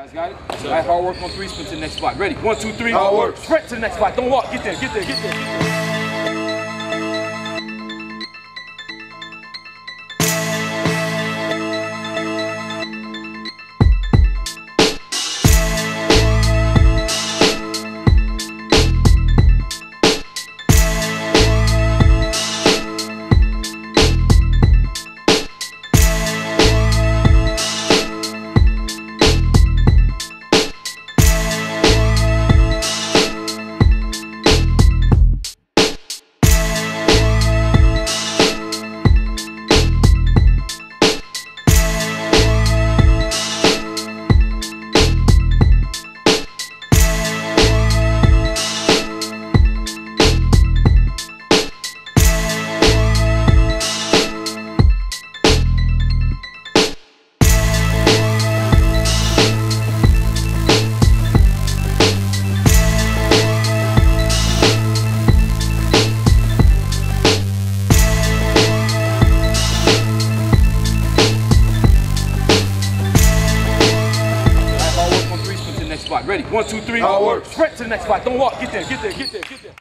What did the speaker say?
Guys got it? All right, hard work on three, sprint to the next spot. Ready? One, two, three. Hard work. Sprint to the next spot. Don't walk. Get there, get there, get there. Get there. Next spot. Ready? One, two, three. Hard work. Sprint to the next spot. Don't walk. Get there, get there, get there, get there.